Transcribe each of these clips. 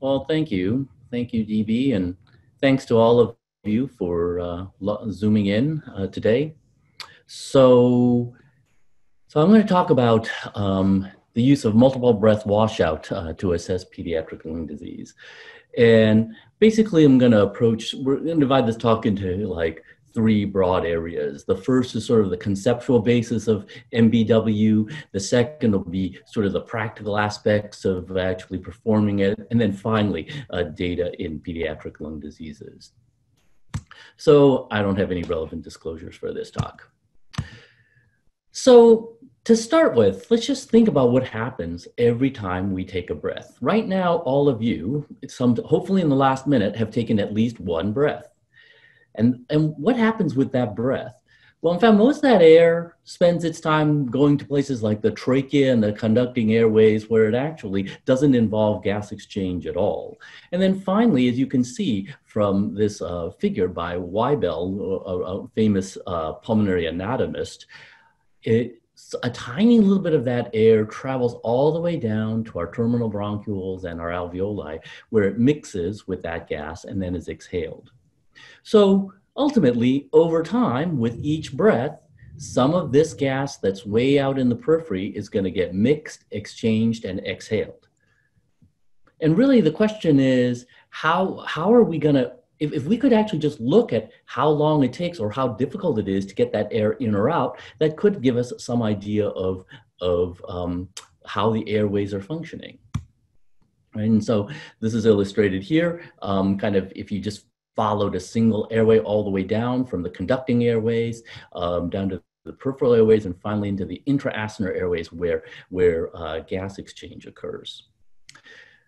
Well, thank you. Thank you, DB, and thanks to all of you for uh, zooming in uh, today. So, so I'm going to talk about um, the use of multiple breath washout uh, to assess pediatric lung disease. And basically, I'm going to approach, we're going to divide this talk into like three broad areas. The first is sort of the conceptual basis of MBW. The second will be sort of the practical aspects of actually performing it. And then finally, uh, data in pediatric lung diseases. So I don't have any relevant disclosures for this talk. So to start with, let's just think about what happens every time we take a breath. Right now, all of you, some, hopefully in the last minute, have taken at least one breath. And, and what happens with that breath? Well, in fact, most of that air spends its time going to places like the trachea and the conducting airways where it actually doesn't involve gas exchange at all. And then finally, as you can see from this uh, figure by Weibel, a, a famous uh, pulmonary anatomist, it, a tiny little bit of that air travels all the way down to our terminal bronchioles and our alveoli, where it mixes with that gas and then is exhaled. So ultimately, over time, with each breath, some of this gas that's way out in the periphery is going to get mixed, exchanged, and exhaled. And really, the question is how, how are we going to, if, if we could actually just look at how long it takes or how difficult it is to get that air in or out, that could give us some idea of, of um, how the airways are functioning. And so this is illustrated here, um, kind of if you just followed a single airway all the way down from the conducting airways um, down to the peripheral airways and finally into the intra-acinar airways where, where uh, gas exchange occurs.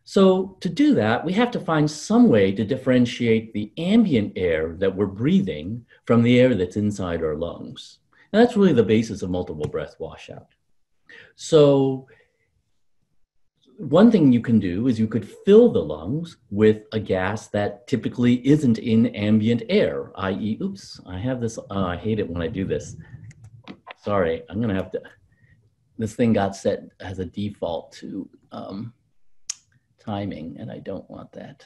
So to do that, we have to find some way to differentiate the ambient air that we're breathing from the air that's inside our lungs. And that's really the basis of multiple breath washout. So one thing you can do is you could fill the lungs with a gas that typically isn't in ambient air, i.e., oops, I have this, uh, I hate it when I do this. Sorry, I'm gonna have to, this thing got set as a default to um, timing and I don't want that.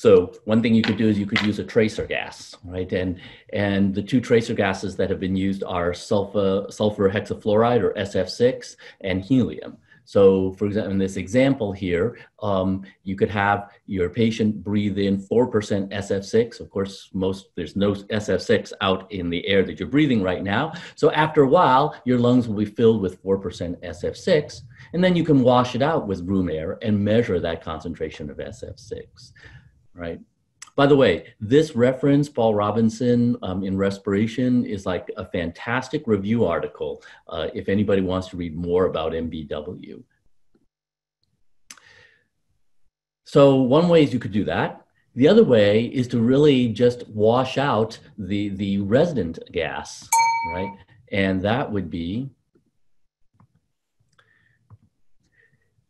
So one thing you could do is you could use a tracer gas, right? And and the two tracer gases that have been used are sulfur sulfur hexafluoride or SF6 and helium. So for example, in this example here, um, you could have your patient breathe in 4% SF6. Of course, most there's no SF6 out in the air that you're breathing right now. So after a while, your lungs will be filled with 4% SF6, and then you can wash it out with room air and measure that concentration of SF6 right? By the way, this reference, Paul Robinson um, in Respiration, is like a fantastic review article uh, if anybody wants to read more about MBW. So one way is you could do that. The other way is to really just wash out the, the resident gas, right? And that would be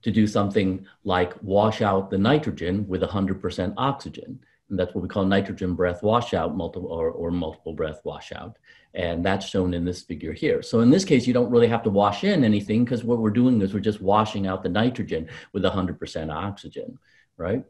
to do something like wash out the nitrogen with 100% oxygen. And that's what we call nitrogen breath washout multiple, or, or multiple breath washout. And that's shown in this figure here. So in this case, you don't really have to wash in anything because what we're doing is we're just washing out the nitrogen with 100% oxygen, right?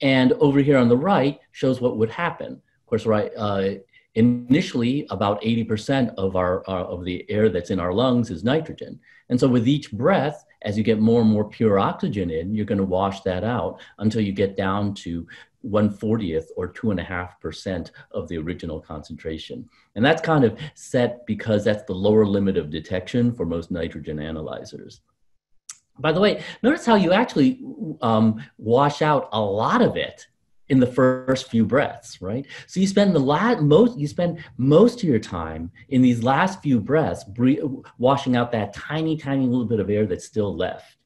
And over here on the right shows what would happen. Of course, right, uh, initially about 80% of our, uh, of the air that's in our lungs is nitrogen. And so with each breath, as you get more and more pure oxygen in, you're going to wash that out until you get down to 140th or 2.5% of the original concentration. And that's kind of set because that's the lower limit of detection for most nitrogen analyzers. By the way, notice how you actually um, wash out a lot of it in the first few breaths, right? So you spend the last most you spend most of your time in these last few breaths breathe, washing out that tiny, tiny little bit of air that's still left.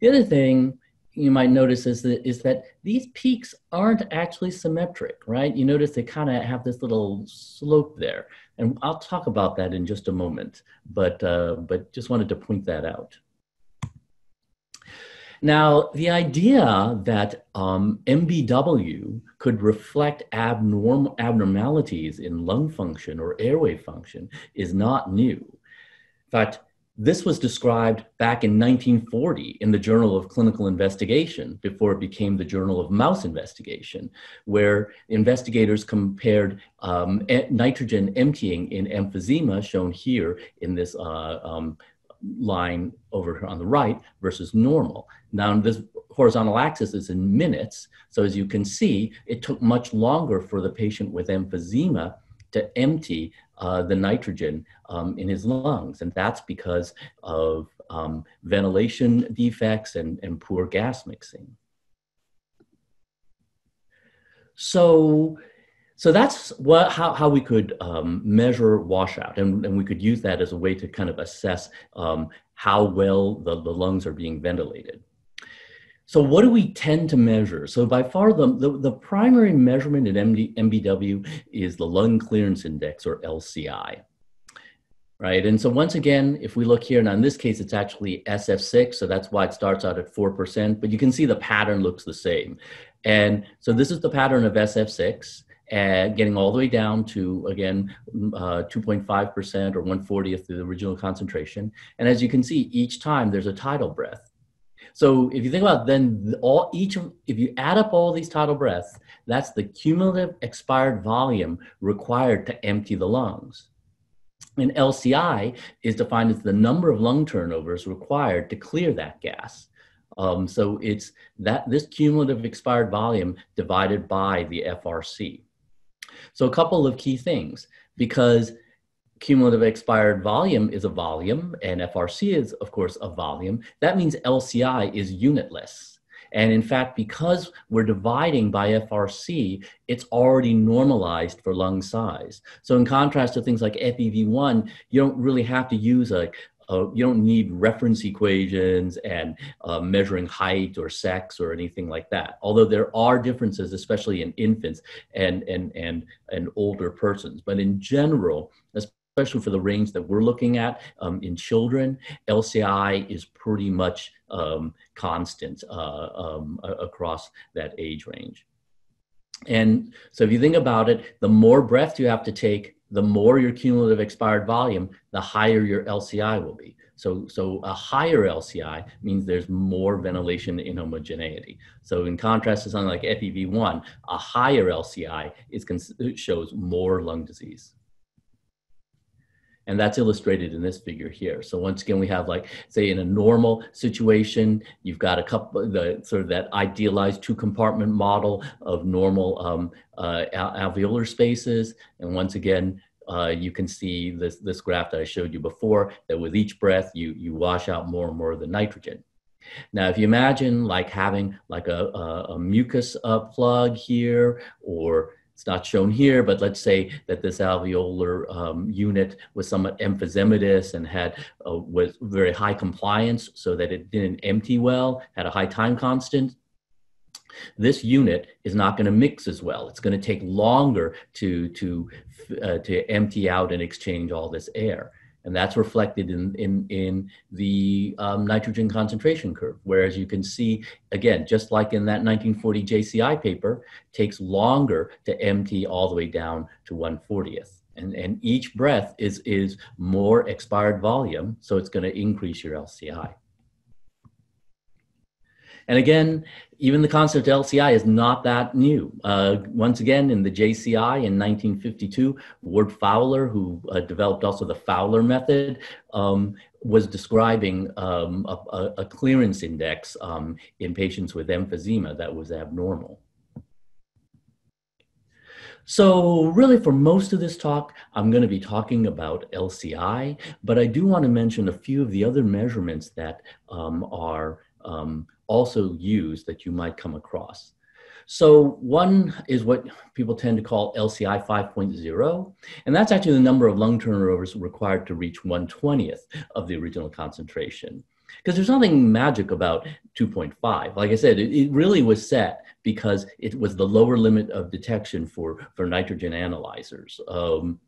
The other thing you might notice is that is that these peaks aren't actually symmetric, right? You notice they kind of have this little slope there, and I'll talk about that in just a moment. But uh, but just wanted to point that out. Now, the idea that um, MBW could reflect abnorm abnormalities in lung function or airway function is not new. In fact, this was described back in 1940 in the Journal of Clinical Investigation before it became the Journal of Mouse Investigation, where investigators compared um, nitrogen emptying in emphysema, shown here in this uh, um, line over on the right, versus normal. Now, this horizontal axis is in minutes. So as you can see, it took much longer for the patient with emphysema to empty uh, the nitrogen um, in his lungs. And that's because of um, ventilation defects and, and poor gas mixing. So, so that's what, how, how we could um, measure washout. And, and we could use that as a way to kind of assess um, how well the, the lungs are being ventilated. So what do we tend to measure? So by far the, the, the primary measurement in MD, MBW is the lung clearance index or LCI. Right, and so once again, if we look here, now in this case, it's actually SF6, so that's why it starts out at 4%, but you can see the pattern looks the same. And so this is the pattern of SF6, and getting all the way down to, again, 2.5% uh, or 140th of the original concentration. And as you can see, each time there's a tidal breath. So if you think about then all each of if you add up all these tidal breaths, that's the cumulative expired volume required to empty the lungs. And LCI is defined as the number of lung turnovers required to clear that gas. Um, so it's that this cumulative expired volume divided by the FRC. So a couple of key things, because cumulative expired volume is a volume and FRC is, of course, a volume. That means LCI is unitless. And in fact, because we're dividing by FRC, it's already normalized for lung size. So in contrast to things like FEV1, you don't really have to use a, you don't need reference equations and uh, measuring height or sex or anything like that. Although there are differences, especially in infants and, and, and, and older persons. But in general, especially for the range that we're looking at um, in children, LCI is pretty much um, constant uh, um, across that age range. And so if you think about it, the more breath you have to take, the more your cumulative expired volume, the higher your LCI will be. So, so a higher LCI means there's more ventilation inhomogeneity. So in contrast to something like FEV1, a higher LCI is, shows more lung disease. And that's illustrated in this figure here. So once again, we have like, say in a normal situation, you've got a couple, the sort of that idealized two compartment model of normal um, uh, alveolar spaces. And once again, uh, you can see this, this graph that I showed you before, that with each breath, you, you wash out more and more of the nitrogen. Now, if you imagine like having like a, a, a mucus uh, plug here or it's not shown here, but let's say that this alveolar um, unit was somewhat emphysematous and had uh, was very high compliance so that it didn't empty well, had a high time constant. This unit is not going to mix as well. It's going to take longer to, to, uh, to empty out and exchange all this air. And that's reflected in, in, in the um, nitrogen concentration curve. Whereas you can see, again, just like in that 1940 JCI paper, takes longer to empty all the way down to 140th. And, and each breath is, is more expired volume, so it's going to increase your LCI. And again, even the concept of LCI is not that new. Uh, once again, in the JCI in 1952, Ward Fowler, who uh, developed also the Fowler method, um, was describing um, a, a, clearance index um, in patients with emphysema that was abnormal. So really for most of this talk, I'm going to be talking about LCI, but I do want to mention a few of the other measurements that um, are um, also use that you might come across. So one is what people tend to call LCI 5.0, and that's actually the number of lung turnovers required to reach 120th of the original concentration. Because there's nothing magic about 2.5. Like I said, it, it, really was set because it was the lower limit of detection for, for nitrogen analyzers. Um,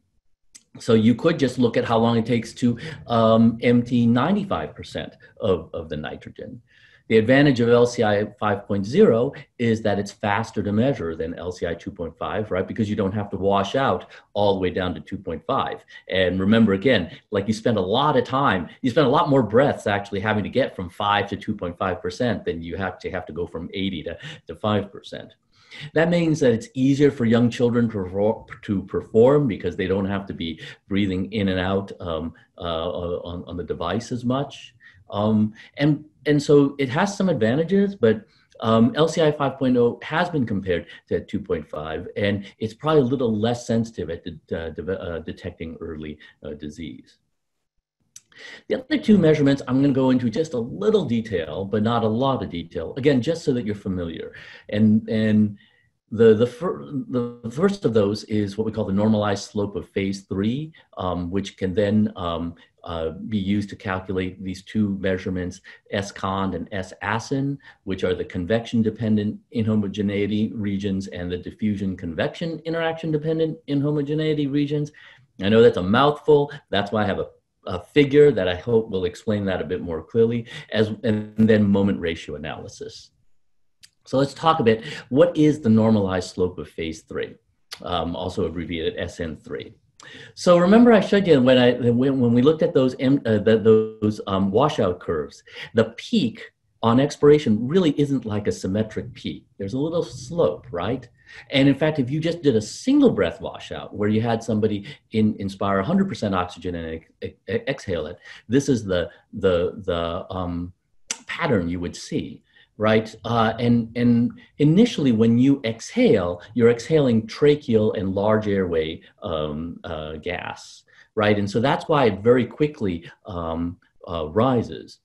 so you could just look at how long it takes to um, empty 95% of, of the nitrogen. The advantage of LCI 5.0 is that it's faster to measure than LCI 2.5, right? Because you don't have to wash out all the way down to 2.5. And remember, again, like you spend a lot of time, you spend a lot more breaths actually having to get from 5 to 2.5% than you have to have to go from 80 to, to 5%. That means that it's easier for young children to, to perform because they don't have to be breathing in and out um, uh, on, on the device as much. Um, and, and so it has some advantages, but um, LCI 5.0 has been compared to 2.5, and it's probably a little less sensitive at de uh, de uh, detecting early uh, disease. The other two measurements I'm going to go into just a little detail, but not a lot of detail. Again, just so that you're familiar. And, and the, the, fir the first of those is what we call the normalized slope of phase three, um, which can then um, uh, be used to calculate these two measurements, S-cond and S-acin, which are the convection dependent inhomogeneity regions and the diffusion convection interaction dependent inhomogeneity regions. I know that's a mouthful. That's why I have a, a figure that I hope will explain that a bit more clearly, as, and then moment ratio analysis. So let's talk a bit, what is the normalized slope of phase three, um, also abbreviated SN3? So remember I showed you when I when, when we looked at those uh, the, those um, washout curves, the peak on expiration really isn't like a symmetric peak. There's a little slope, right? And in fact, if you just did a single breath washout where you had somebody in, inspire 100% oxygen and ex exhale it, this is the the the um, pattern you would see right? Uh, and, and initially, when you exhale, you're exhaling tracheal and large airway um, uh, gas, right? And so that's why it very quickly um, uh, rises.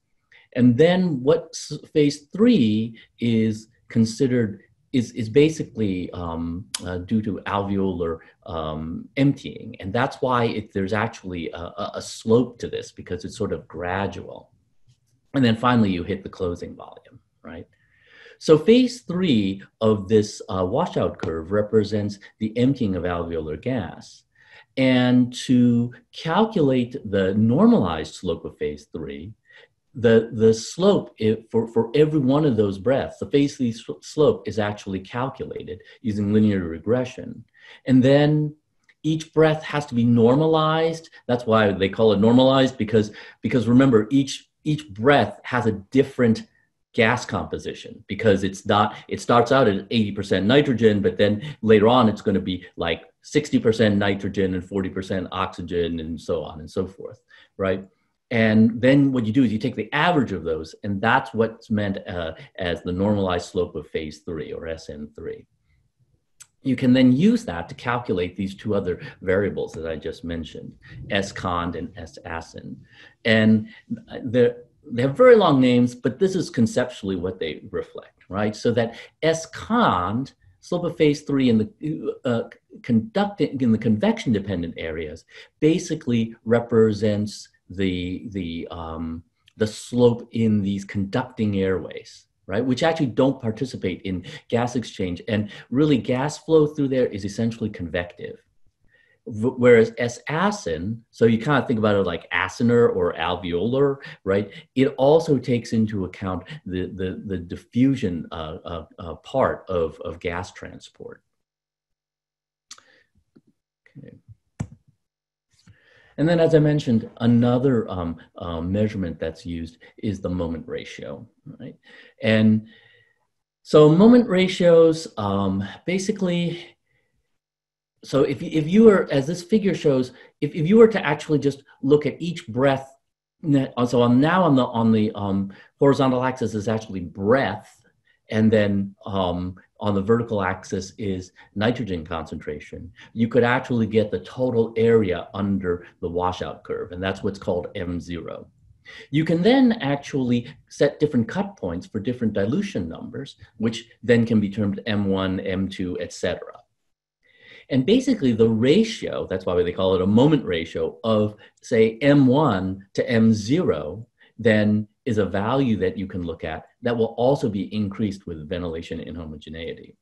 And then what phase three is considered is, is basically um, uh, due to alveolar um, emptying. And that's why it, there's actually a, a slope to this because it's sort of gradual. And then finally, you hit the closing volume right? So phase three of this uh, washout curve represents the emptying of alveolar gas. And to calculate the normalized slope of phase three, the, the slope for, for every one of those breaths, the phase three slope is actually calculated using linear regression. And then each breath has to be normalized. That's why they call it normalized because, because remember, each, each breath has a different gas composition because it's not it starts out at 80% nitrogen but then later on it's going to be like 60% nitrogen and 40% oxygen and so on and so forth right and then what you do is you take the average of those and that's what's meant uh, as the normalized slope of phase 3 or sn3 you can then use that to calculate these two other variables that I just mentioned, S-cond and S-acin. And the, they have very long names, but this is conceptually what they reflect, right? So that S-cond, slope of phase three in the uh, conducting in the convection dependent areas basically represents the the um, the slope in these conducting airways right? Which actually don't participate in gas exchange. And really gas flow through there is essentially convective Whereas S-acin, so you kind of think about it like acinar or alveolar, right? It also takes into account the, the, the diffusion uh, uh, uh, part of, of gas transport. Okay. And then, as I mentioned, another um, um, measurement that's used is the moment ratio, right? And so moment ratios, um, basically, so if, if you were, as this figure shows, if, if you were to actually just look at each breath, so on now on the, on the um, horizontal axis is actually breath, and then um, on the vertical axis is nitrogen concentration, you could actually get the total area under the washout curve, and that's what's called M0. You can then actually set different cut points for different dilution numbers, which then can be termed M1, M2, etc. And basically, the ratio, that's why they call it a moment ratio, of say M1 to M0, then is a value that you can look at that will also be increased with ventilation inhomogeneity.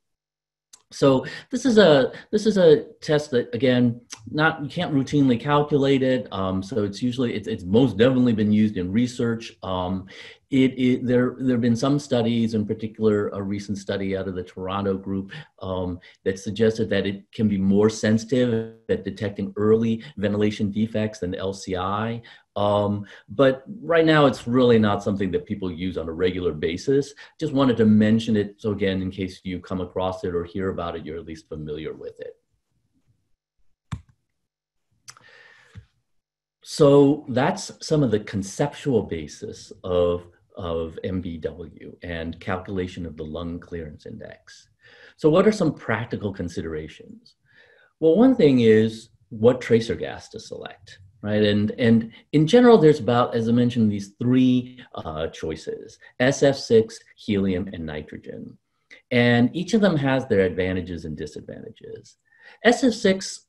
So this is a this is a test that again not you can't routinely calculate it. Um, so it's usually it's, it's most definitely been used in research. Um, it, it, there there have been some studies, in particular a recent study out of the Toronto group um, that suggested that it can be more sensitive at detecting early ventilation defects than LCI. Um, but right now, it's really not something that people use on a regular basis. Just wanted to mention it so again, in case you come across it or hear about it, you're at least familiar with it. So that's some of the conceptual basis of of MBW and calculation of the lung clearance index. So what are some practical considerations? Well, one thing is what tracer gas to select, right? And, and in general, there's about, as I mentioned, these three uh, choices, SF6, helium, and nitrogen. And each of them has their advantages and disadvantages. SF6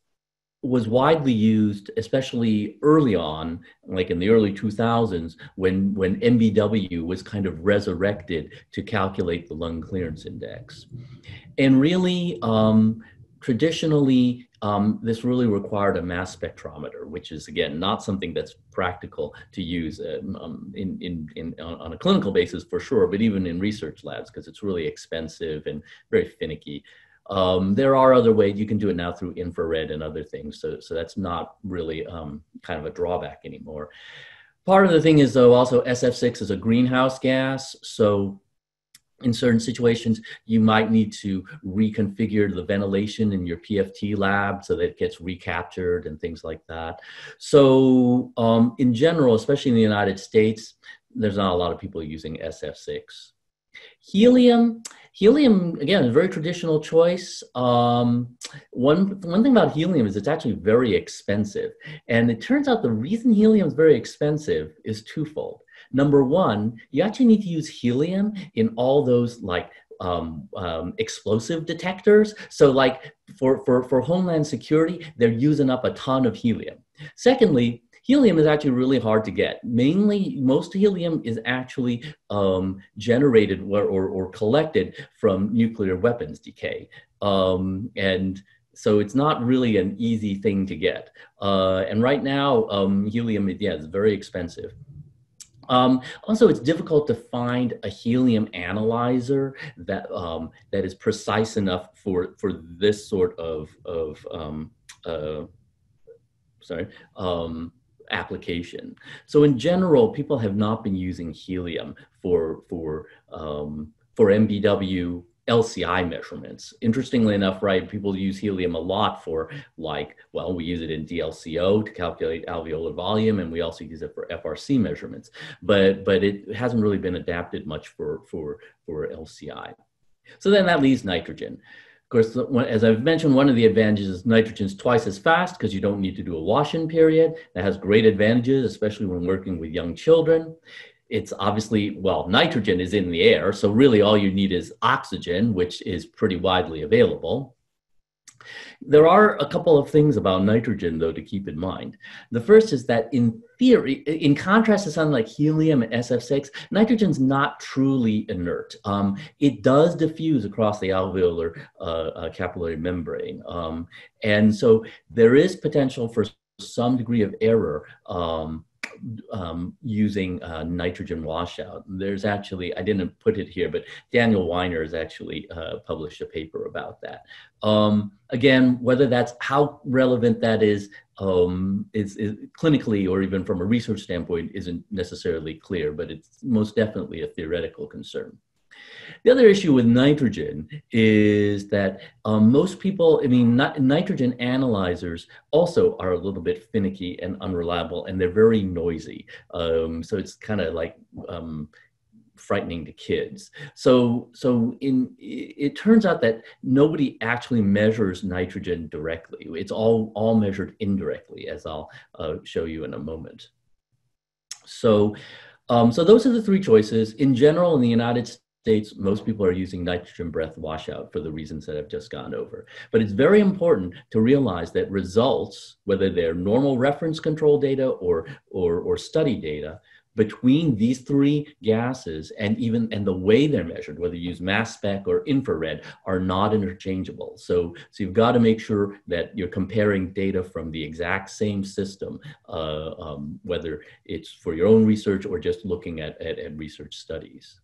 was widely used, especially early on, like in the early 2000s, when, when MBW was kind of resurrected to calculate the lung clearance index. And really, um, traditionally, um, this really required a mass spectrometer, which is again not something that's practical to use um, um in, in, in, on a clinical basis for sure, but even in research labs because it's really expensive and very finicky. Um, there are other ways you can do it now through infrared and other things. So, so that's not really um, kind of a drawback anymore. Part of the thing is though also SF6 is a greenhouse gas. So in certain situations, you might need to reconfigure the ventilation in your PFT lab so that it gets recaptured and things like that. So um, in general, especially in the United States, there's not a lot of people using SF6. Helium, helium again, a very traditional choice. Um, one one thing about helium is it's actually very expensive, and it turns out the reason helium is very expensive is twofold. Number one, you actually need to use helium in all those like um, um, explosive detectors. So like for, for, for Homeland Security, they're using up a ton of helium. Secondly, helium is actually really hard to get. Mainly, most helium is actually um, generated or, or, or, collected from nuclear weapons decay. Um, and so it's not really an easy thing to get. Uh, and right now, um, helium, yeah, is very expensive. Um, also, it's difficult to find a helium analyzer that um, that is precise enough for for this sort of of um, uh, sorry um, application. So in general, people have not been using helium for, for, um, for MBW LCI measurements. Interestingly enough, right, people use helium a lot for like, well, we use it in DLCO to calculate alveolar volume, and we also use it for FRC measurements. But but it hasn't really been adapted much for for for LCI. So then that leaves nitrogen course, as I've mentioned, one of the advantages is nitrogen is twice as fast because you don't need to do a wash-in period. That has great advantages, especially when working with young children. It's obviously, well, nitrogen is in the air, so really all you need is oxygen, which is pretty widely available. There are a couple of things about nitrogen, though, to keep in mind. The first is that in theory, in contrast to something like helium and SF6, nitrogen's not truly inert. Um, it does diffuse across the alveolar uh, uh, capillary membrane. Um, and so there is potential for some degree of error um, um, using nitrogen washout. There's actually, I didn't put it here, but Daniel Weiner has actually uh, published a paper about that. Um, again, whether that's how relevant that is, um, is, is, clinically or even from a research standpoint isn't necessarily clear, but it's most definitely a theoretical concern. The other issue with nitrogen is that um, most people, I mean, nitrogen analyzers also are a little bit finicky and unreliable, and they're very noisy. Um, so it's kind of like um, frightening to kids. So, so in it turns out that nobody actually measures nitrogen directly. It's all all measured indirectly, as I'll uh, show you in a moment. So. Um, so those are the three choices. In general, in the United States, most people are using nitrogen breath washout for the reasons that I've just gone over. But it's very important to realize that results, whether they're normal reference control data or, or, or study data, between these three gases and even and the way they're measured whether you use mass spec or infrared are not interchangeable so so you've got to make sure that you're comparing data from the exact same system uh, um, whether it's for your own research or just looking at, at, at research studies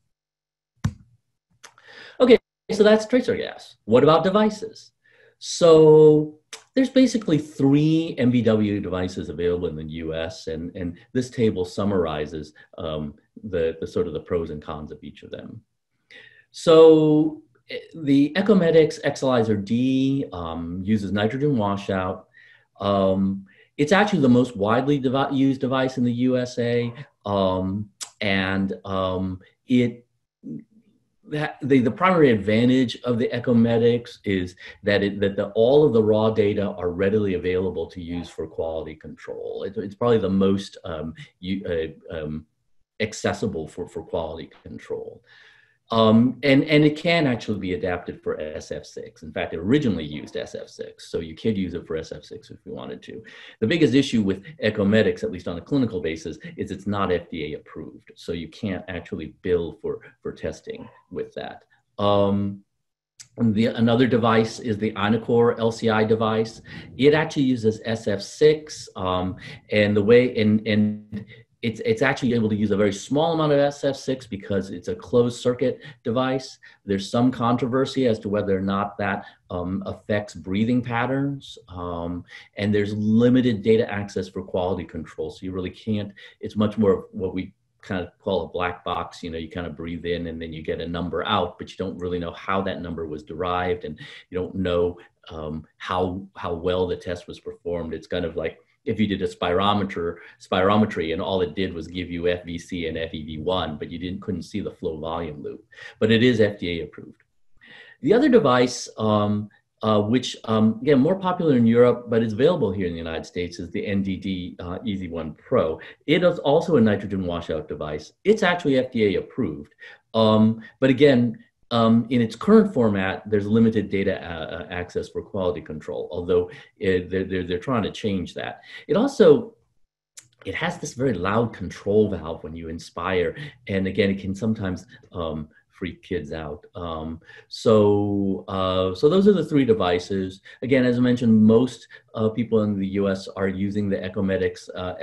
so that's tracer gas what about devices so there's basically three MBW devices available in the US, and, and this table summarizes um, the, the sort of the pros and cons of each of them. So eh, the Ecomedics Exhalyzer D um, uses nitrogen washout. Um, it's actually the most widely devi used device in the USA, um, and um, it that the, the primary advantage of the ecomedics is that it, that the, all of the raw data are readily available to use for quality control. It, it's probably the most um, you, uh, um, accessible for, for quality control. Um, and, and it can actually be adapted for SF6. In fact, it originally used SF6, so you could use it for SF6 if you wanted to. The biggest issue with Ecomedics, at least on a clinical basis, is it's not FDA approved, so you can't actually bill for, for testing with that. Um, the, another device is the Innocor LCI device. It actually uses SF6, um, and the way and and it's, it's actually able to use a very small amount of SF6 because it's a closed circuit device. There's some controversy as to whether or not that um, affects breathing patterns. Um, and there's limited data access for quality control. So you really can't, it's much more of what we kind of call a black box. You know, you kind of breathe in and then you get a number out, but you don't really know how that number was derived and you don't know um, how, how well the test was performed. It's kind of like, if you did a spirometer spirometry and all it did was give you FVC and FEV1, but you didn't couldn't see the flow volume loop. But it is FDA approved. The other device, um, uh, which um, again more popular in Europe, but it's available here in the United States, is the NDD uh, EasyOne Pro. It is also a nitrogen washout device. It's actually FDA approved, um, but again, um, in its current format, there's limited data uh, uh, access for quality control, although it, they're, they're, they're trying to change that. It also it has this very loud control valve when you inspire, and again, it can sometimes um, freak kids out. Um, so, uh, so those are the three devices. Again, as I mentioned, most uh, people in the U.S. are using the Ecomedics uh,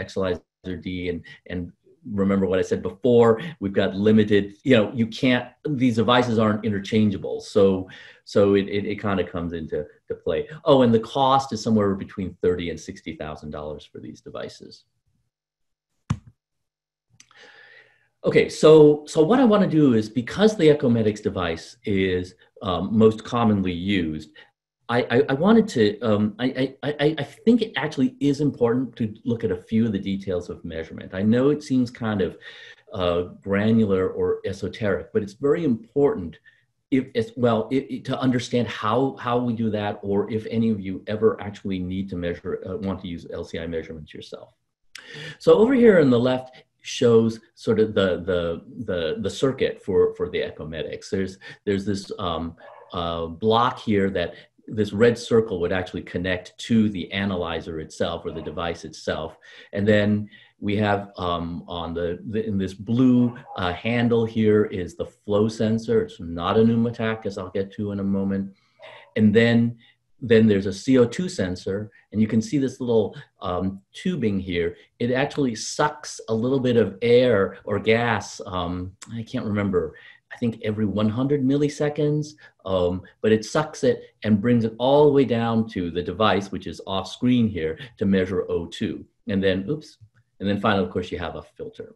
D, and and remember what I said before, we've got limited, you know, you can't, these devices aren't interchangeable. So, so it, it, it kind of comes into to play. Oh, and the cost is somewhere between 30 and $60,000 for these devices. Okay, so, so what I want to do is because the Ecomedics device is um, most commonly used, I, I, I, wanted to, um, I, I, I think it actually is important to look at a few of the details of measurement. I know it seems kind of uh, granular or esoteric, but it's very important if as well it, it, to understand how, how we do that or if any of you ever actually need to measure, uh, want to use LCI measurements yourself. So over here on the left shows sort of the, the, the, the circuit for, for the ecomedics. There's, there's this um, uh, block here that this red circle would actually connect to the analyzer itself or the device itself. And then we have um, on the, the, in this blue uh, handle here is the flow sensor. It's not a pneumotach, as I'll get to in a moment. And then then there's a CO2 sensor, and you can see this little um, tubing here. It actually sucks a little bit of air or gas. Um, I can't remember. I think every 100 milliseconds, um, but it sucks it and brings it all the way down to the device, which is off screen here, to measure O2. And then, oops, and then finally, of course, you have a filter.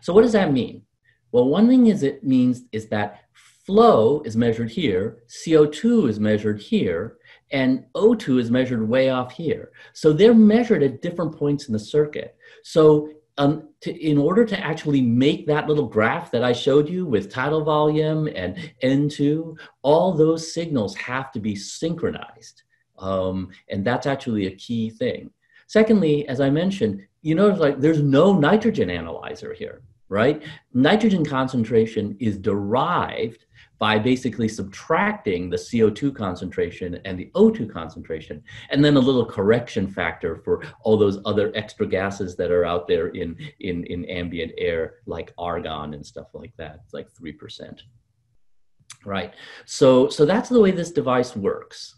So what does that mean? Well, one thing is it means is that flow is measured here, CO2 is measured here, and O2 is measured way off here. So they're measured at different points in the circuit. So um, to, in order to actually make that little graph that I showed you with tidal volume and N2, all those signals have to be synchronized. Um, and that's actually a key thing. Secondly, as I mentioned, you notice like there's no nitrogen analyzer here. right? Nitrogen concentration is derived by basically subtracting the CO2 concentration and the O2 concentration, and then a little correction factor for all those other extra gases that are out there in, in, in ambient air, like argon and stuff like that. Like 3%. Right. So, so that's the way this device works.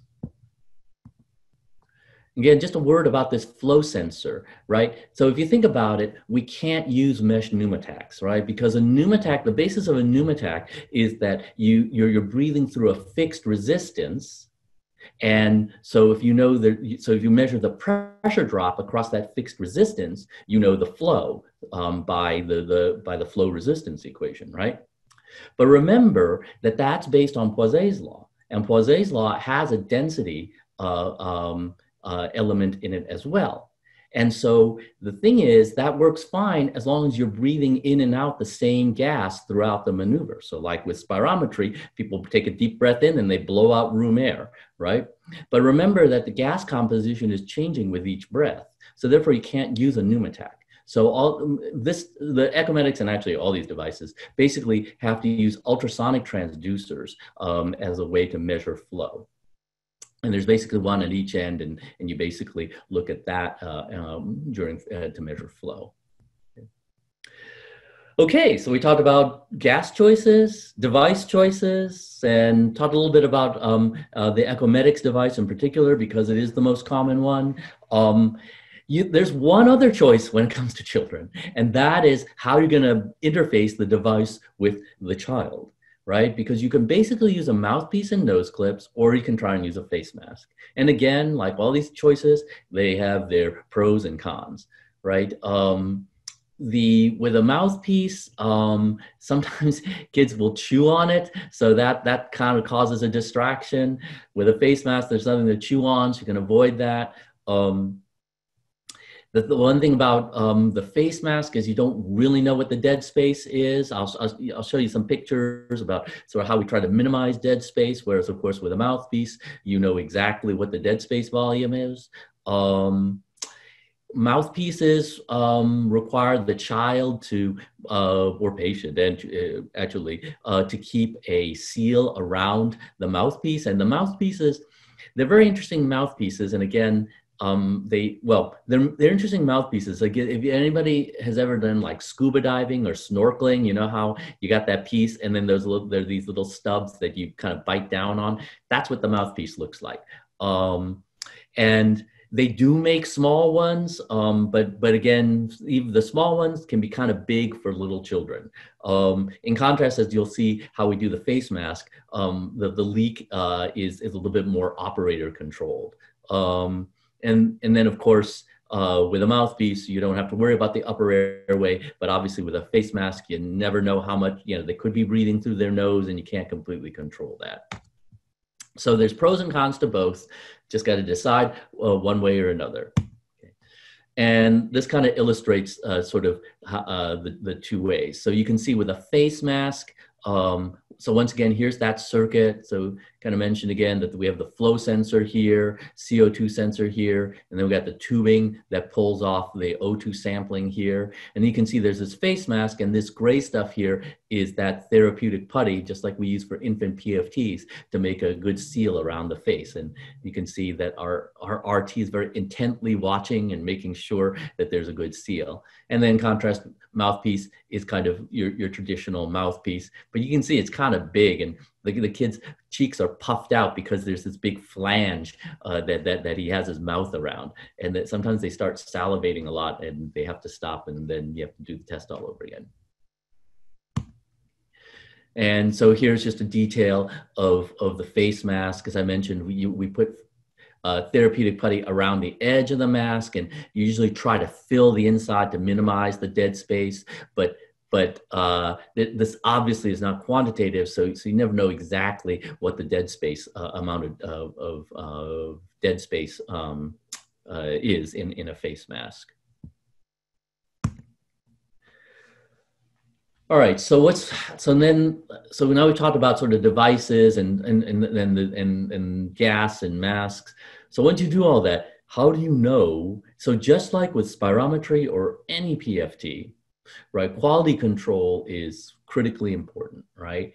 Again, just a word about this flow sensor, right? So if you think about it, we can't use mesh pneumotachs, right? Because a pneumotach, the basis of a pneumotach is that you, you're, you're breathing through a fixed resistance. And so if you know that, so if you measure the pressure drop across that fixed resistance, you know the flow um, by, the, the, by the flow resistance equation, right? But remember that that's based on Poiseuille's law. And Poiseuille's law has a density uh, um, uh, element in it as well. And so the thing is, that works fine as long as you're breathing in and out the same gas throughout the maneuver. So, like with spirometry, people take a deep breath in and they blow out room air, right? But remember that the gas composition is changing with each breath. So, therefore, you can't use a pneumotach. So all this, the Ecomedics and actually all these devices basically have to use ultrasonic transducers um, as a way to measure flow. And there's basically one at each end, and, and you basically look at that uh, um, during uh, to measure flow. Okay, so we talked about gas choices, device choices, and talked a little bit about um, uh, the Ecomedics device in particular because it is the most common one. Um, you, there's one other choice when it comes to children, and that is how you're going to interface the device with the child, right? Because you can basically use a mouthpiece and nose clips, or you can try and use a face mask. And again, like all these choices, they have their pros and cons, right? Um, the with a mouthpiece um, sometimes kids will chew on it so that that kind of causes a distraction with a face mask there's nothing to chew on so you can avoid that um, the, the one thing about um, the face mask is you don't really know what the dead space is. I'll, I'll, I'll, show you some pictures about sort of how we try to minimize dead space, whereas of course with a mouthpiece, you know exactly what the dead space volume is. Um, mouthpieces um, require the child to uh, or patient and uh, actually uh, to keep a seal around the mouthpiece and the mouthpieces they're very interesting mouthpieces and again um, they well they're they're interesting mouthpieces. Like if anybody has ever done like scuba diving or snorkeling you know how you got that piece and then there's little there's these little stubs that you kind of bite down on? That's what the mouthpiece looks like. Um, and they do make small ones um, but but again even the small ones can be kind of big for little children. Um, in contrast as you'll see how we do the face mask um, the, the leak uh, is, is a little bit more operator controlled. Um, and, and then of course, uh, with a mouthpiece, you don't have to worry about the upper airway, but obviously with a face mask, you never know how much, you know, they could be breathing through their nose and you can't completely control that. So there's pros and cons to both. Just got to decide uh, one way or another. And this kind of illustrates uh, sort of uh, the, the two ways. So you can see with a face mask, um, so once again, here's that circuit. So kind of mentioned again that we have the flow sensor here, CO2 sensor here, and then we got the tubing that pulls off the O2 sampling here. And you can see there's this face mask and this gray stuff here is that therapeutic putty, just like we use for infant PFTs to make a good seal around the face. And you can see that our, our RT is very intently watching and making sure that there's a good seal. And then contrast mouthpiece is kind of your, your traditional mouthpiece, but you can see it's kind of big and the, the kid's cheeks are puffed out because there's this big flange uh, that, that, that he has his mouth around. And that sometimes they start salivating a lot and they have to stop and then you have to do the test all over again. And so here's just a detail of, of the face mask. As I mentioned, we, we put uh, therapeutic putty around the edge of the mask and usually try to fill the inside to minimize the dead space. But but uh, th- this obviously is not quantitative, so, so you never know exactly what the dead space uh, amount of, of, of, dead space um, uh, is in, in a face mask. All right. So what's so then? So now we talked about sort of devices and and and and, and, and gas and masks. So once you do all that, how do you know? So just like with spirometry or any PFT, right? Quality control is critically important, right?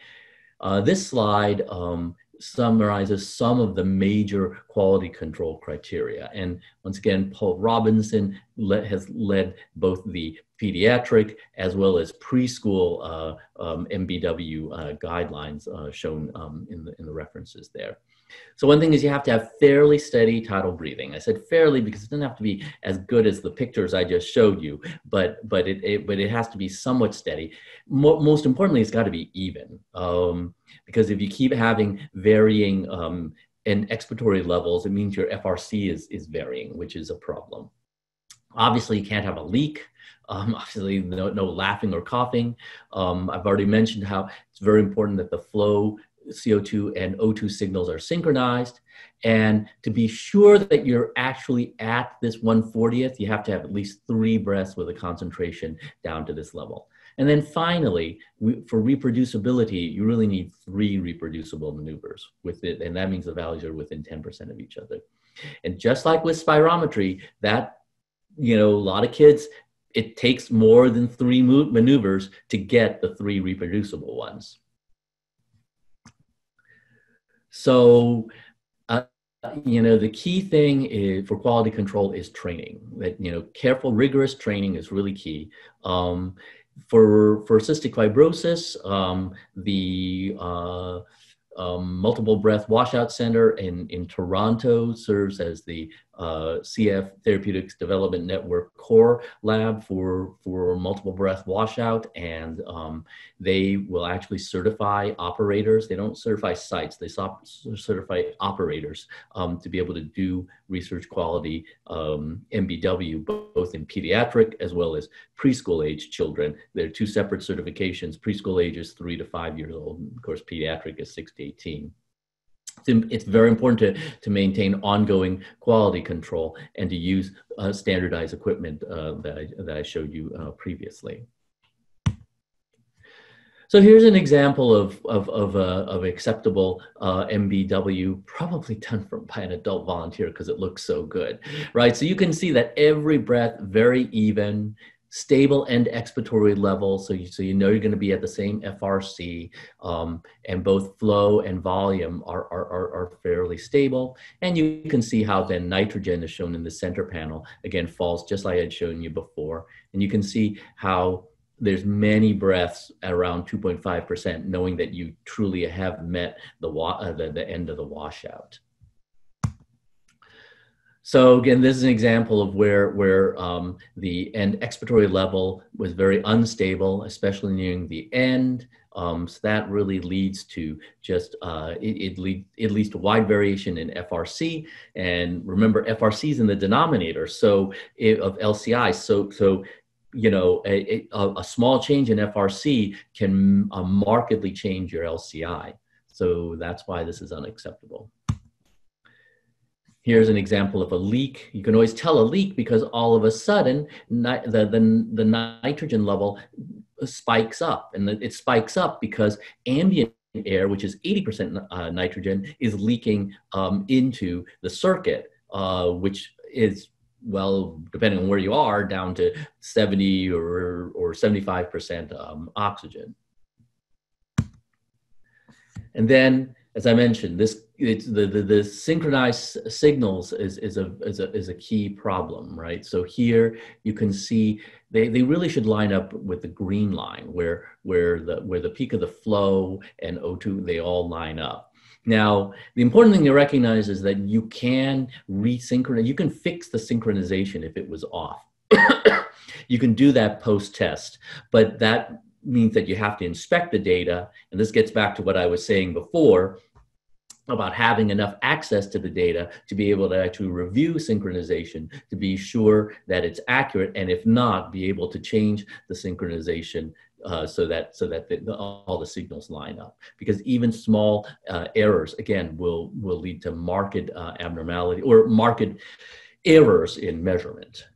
Uh, this slide um, summarizes some of the major quality control criteria. And once again, Paul Robinson le has led both the pediatric as well as preschool uh, um, MBW uh, guidelines uh, shown um, in, the, in the references there. So one thing is you have to have fairly steady tidal breathing. I said fairly because it doesn't have to be as good as the pictures I just showed you, but but it, it but it has to be somewhat steady. Mo most importantly, it's got to be even um, because if you keep having varying um, and expiratory levels, it means your FRC is is varying, which is a problem. Obviously, you can't have a leak. Um, obviously, no, no laughing or coughing. Um, I've already mentioned how it's very important that the flow CO2 and O2 signals are synchronized. And to be sure that you're actually at this 140th, you have to have at least three breaths with a concentration down to this level. And then finally, we, for reproducibility, you really need three reproducible maneuvers with it. And that means the values are within 10% of each other. And just like with spirometry, that, you know, a lot of kids, it takes more than three maneuvers to get the three reproducible ones. So, uh, you know, the key thing is, for quality control is training. That you know, careful, rigorous training is really key. Um, for for cystic fibrosis, um, the uh, um, multiple breath washout center in, in Toronto serves as the uh, CF Therapeutics Development Network core lab for, for multiple breath washout. And um, they will actually certify operators. They don't certify sites, they certify operators um, to be able to do research quality um, MBW, both in pediatric as well as preschool age children. There are two separate certifications. Preschool age is three to five years old. Of course, pediatric is six to 18 it's very important to, to maintain ongoing quality control and to use uh, standardized equipment uh, that, I, that I showed you uh, previously. So here's an example of, of, of, uh, of acceptable uh, MBW, probably done from, by an adult volunteer because it looks so good, right? So you can see that every breath, very even, stable end expiratory level, so you, so you know you're going to be at the same FRC, um, and both flow and volume are, are, are, are, fairly stable. And you can see how then nitrogen is shown in the center panel, again, falls just like I had shown you before. And you can see how there's many breaths around 2.5%, knowing that you truly have met the, uh, the, the end of the washout. So again, this is an example of where, where um, the end expiratory level was very unstable, especially nearing the end. Um, so that really leads to just, uh, it, it, lead, it leads to wide variation in FRC. And remember, FRC is in the denominator so it, of LCI. So, so you know, a, a, a, small change in FRC can uh, markedly change your LCI. So that's why this is unacceptable. Here's an example of a leak. You can always tell a leak because all of a sudden the, the, the nitrogen level spikes up. And it spikes up because ambient air, which is 80% uh, nitrogen, is leaking um, into the circuit, uh, which is, well, depending on where you are, down to 70 or, or 75% um, oxygen. And then as I mentioned, this the, the, the synchronized signals is, is, a, is, a, is a key problem, right? So here you can see they, they really should line up with the green line where, where, the, where the peak of the flow and O2, they all line up. Now, the important thing to recognize is that you can resynchronize, you can fix the synchronization if it was off. you can do that post-test, but that means that you have to inspect the data. And this gets back to what I was saying before about having enough access to the data to be able to actually review synchronization to be sure that it's accurate and if not be able to change the synchronization uh, so that so that the, the, all the signals line up because even small uh, errors again will will lead to marked uh, abnormality or marked errors in measurement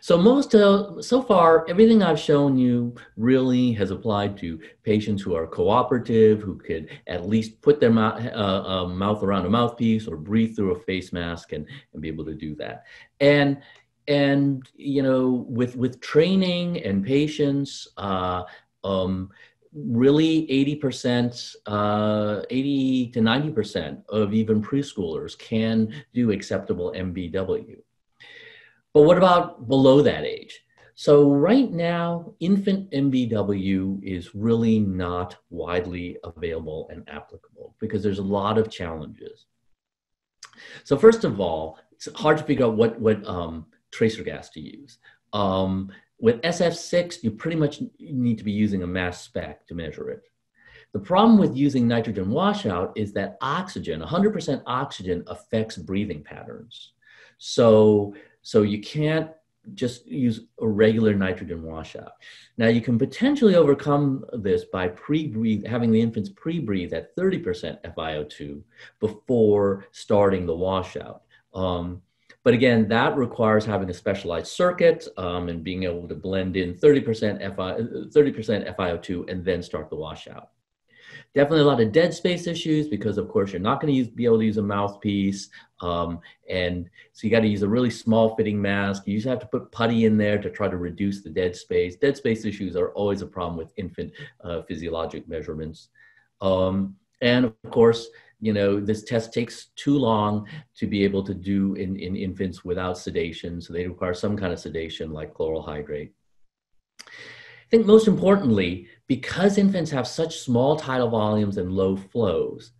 so most, uh, so far, everything I've shown you really has applied to patients who are cooperative, who could at least put their mouth, uh, uh, mouth around a mouthpiece or breathe through a face mask and, and be able to do that. And and you know, with with training and patience, uh, um, really 80%, uh, 80 to 90% of even preschoolers can do acceptable MBW. But what about below that age? So right now, infant MBW is really not widely available and applicable because there's a lot of challenges. So first of all, it's hard to figure out what, what um, tracer gas to use. Um, with SF6, you pretty much need to be using a mass spec to measure it. The problem with using nitrogen washout is that oxygen, 100% oxygen affects breathing patterns. So, so you can't just use a regular nitrogen washout. Now you can potentially overcome this by pre-breathe, having the infants pre-breathe at 30% FiO2 before starting the washout. Um, but again, that requires having a specialized circuit um, and being able to blend in 30% FI, 30% FiO2 and then start the washout. Definitely a lot of dead space issues because, of course, you're not going to be able to use a mouthpiece. Um, and so you got to use a really small fitting mask. You just have to put putty in there to try to reduce the dead space. Dead space issues are always a problem with infant uh, physiologic measurements. Um, and of course, you know, this test takes too long to be able to do in, in infants without sedation. So they require some kind of sedation like chloral hydrate. I think most importantly, because infants have such small tidal volumes and low flows,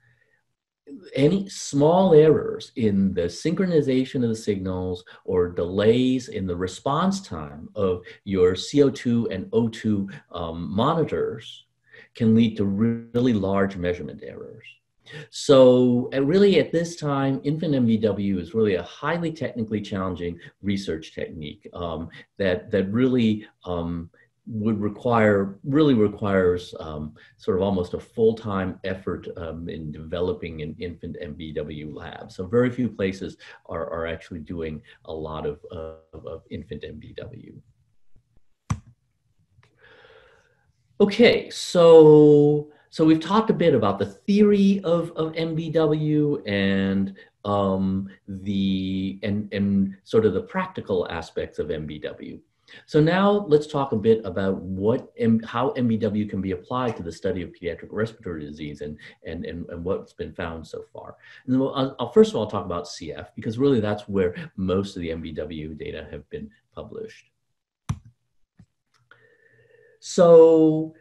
any small errors in the synchronization of the signals or delays in the response time of your CO2 and O2 um, monitors can lead to really large measurement errors. So, really, at this time, infant MBW is really a highly technically challenging research technique um, that that really um, would require really requires um, sort of almost a full-time effort um, in developing an infant MBW lab. So very few places are, are actually doing a lot of, of, of infant MBW. Okay, so so we've talked a bit about the theory of, of MBW and um, the and, and sort of the practical aspects of MBW. So now let's talk a bit about what M, how MBW can be applied to the study of pediatric respiratory disease and, and, and, and what's been found so far. And then I'll, I'll, first of all talk about CF because really that's where most of the MBW data have been published. So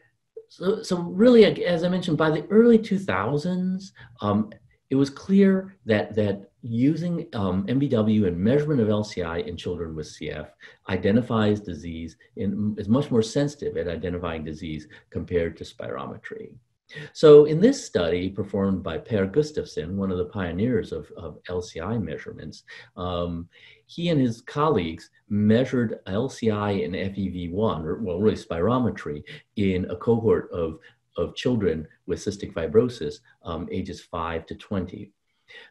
so, so really, as I mentioned, by the early 2000s, um, it was clear that, that using um, MBW and measurement of LCI in children with CF identifies disease and is much more sensitive at identifying disease compared to spirometry. So in this study performed by Per Gustafsson, one of the pioneers of, of LCI measurements, um, he and his colleagues measured LCI and FEV1, or well, really spirometry, in a cohort of, of children with cystic fibrosis, um, ages 5 to 20.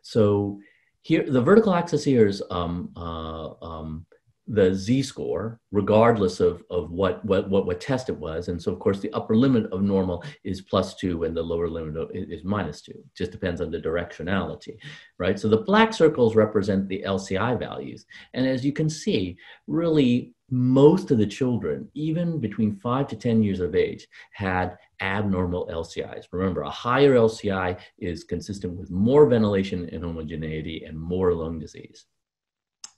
So here, the vertical axis here is um, uh, um, the z-score regardless of, of what, what, what, what test it was. And so, of course, the upper limit of normal is plus two and the lower limit is minus two. It just depends on the directionality, right? So the black circles represent the LCI values. And as you can see, really most of the children, even between five to 10 years of age, had abnormal LCIs. Remember, a higher LCI is consistent with more ventilation inhomogeneity and more lung disease.